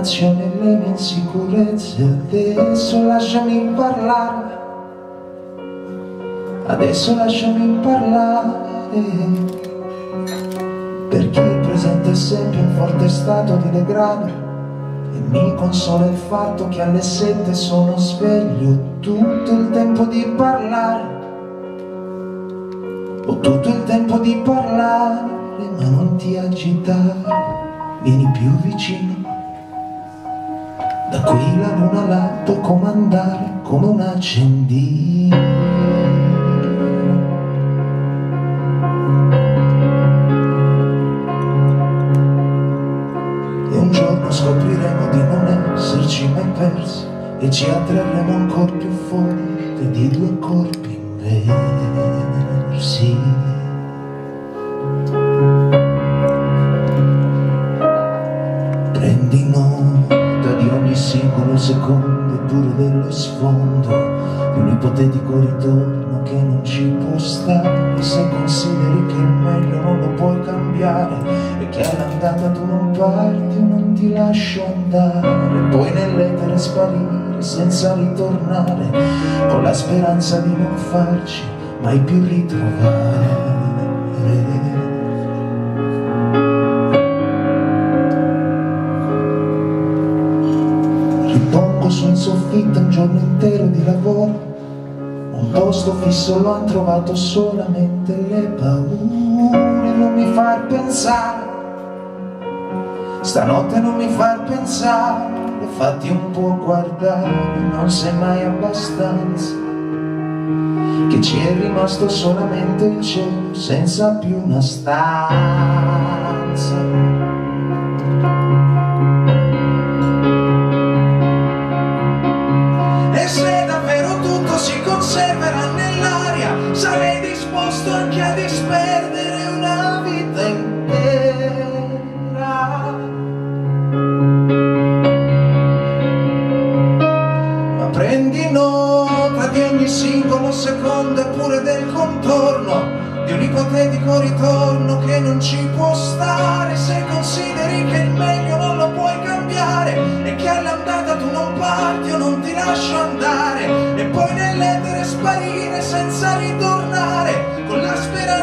indignazione e le mie insicurezze Adesso lasciami parlare. Adesso lasciami parlare. Perché il presente è sempre in forte stato di degrado. E mi consola il fatto che alle sette sono sveglio Tutto il tempo di parlare. Ho tutto il tempo di parlare Ma non ti agitare vieni più vicino. Da qui la luna la puoi comandare come un accendino. E un giorno scopriremo di non esserci mai persi e ci attrarremo ancora più forte di due corpi inversi. singolo secondo pure dello sfondo di un ipotetico ritorno che non ci può stare. Se consideri che il meglio non lo puoi cambiare e che all'andata tu non parti o non ti lascio andare. Poi nell'etere sparire senza ritornare con la speranza di non farci mai più ritrovare su in soffitta un giorno intero di lavoro. Un posto fisso lo han trovato solamente le paure. Non mi far pensare. Stanotte non mi far pensare. Fatti un po' guardare non sei mai abbastanza. Che ci è rimasto solamente il cielo senza più una stanza singolo secondo e pure del contorno di un ipotetico ritorno che non ci può stare. Se consideri che il meglio non lo puoi cambiare e che all'andata tu non parti o non ti lascio andare e poi nell'etere sparire senza la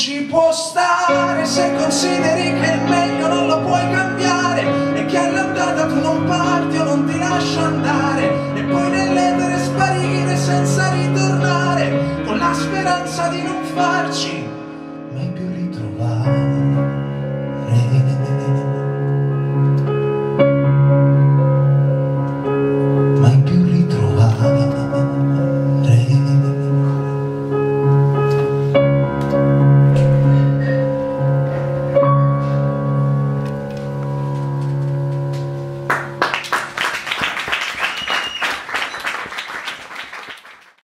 ci può stare se consideri che il meglio non lo puoi cambiare e che all'andata tu non parti o non ti lascio andare